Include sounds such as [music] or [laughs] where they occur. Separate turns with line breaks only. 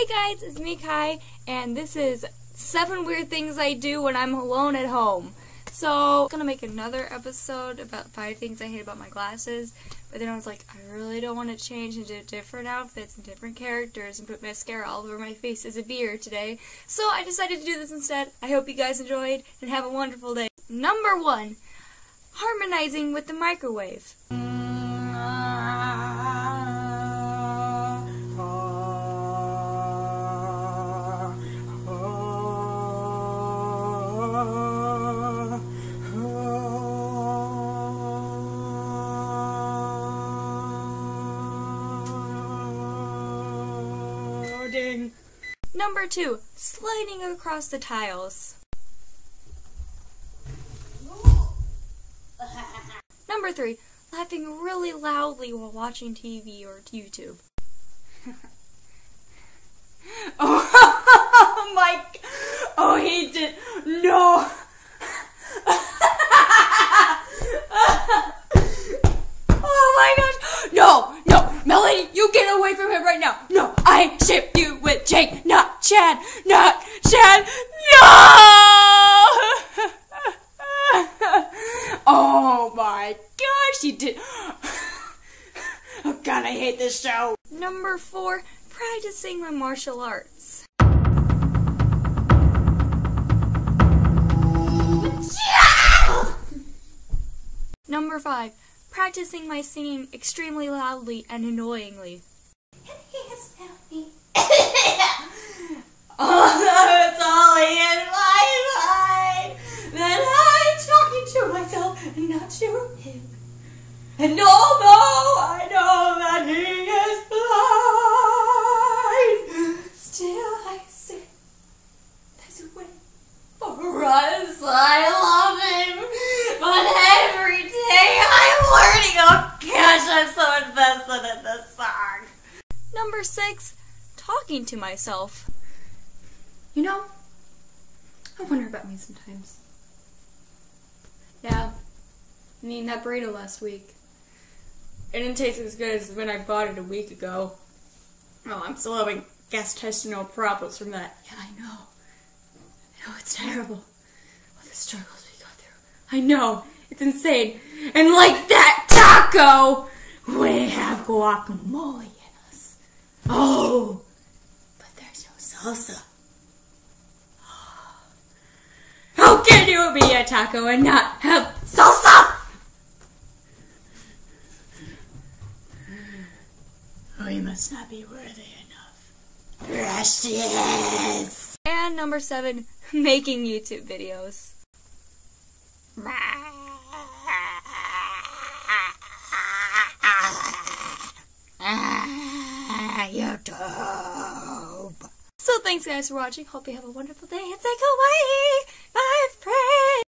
Hey guys, it's me Ky, and this is seven weird things I do when I'm alone at home. So, I'm gonna make another episode about five things I hate about my glasses, but then I was like, I really don't want to change into different outfits and different characters and put mascara all over my face as a beard today. So I decided to do this instead. I hope you guys enjoyed and have a wonderful day. Number one, harmonizing with the microwave. Number two, sliding across the tiles. Number three, laughing really loudly while watching TV or YouTube. [laughs]
oh [laughs] my! Oh, he did no. oh my gosh! No, no, Melanie, you get away from him right now. No, I ship you with Jake, not Chad, not Chad. No! [laughs] oh my gosh, he did. [laughs] Oh god, I hate this show.
Number four, practicing my martial arts. Number five, practicing my singing extremely loudly and annoyingly. [laughs]
Oh, it's all in my mind that I'm talking to myself and not to him. And although I know that he is blind, still I say there's a way for us. I love him, but every day I'm learning. Oh gosh, I'm so invested in this song.
Number six, talking to myself.
You know, I wonder about me sometimes. Yeah, I eating that burrito last week. It didn't taste as good as when I bought it a week ago. Oh, I'm still having gastrointestinal problems from that. Yeah, I know. I know it's terrible. All the struggles we go through. I know. It's insane. And like that taco, we have guacamole in us. Oh, but there's no salsa. Be a taco and not have salsa? Oh, you must not be worthy enough. Precious.
And number seven, [laughs] making YouTube videos. [laughs]
YouTube.
So thanks guys for watching. Hope you have a wonderful day and say goodbye. Friends.